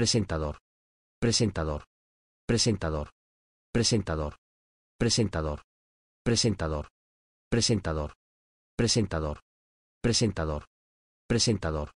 presentador, presentador, presentador, presentador, presentador, presentador, presentador, presentador, presentador, presentador,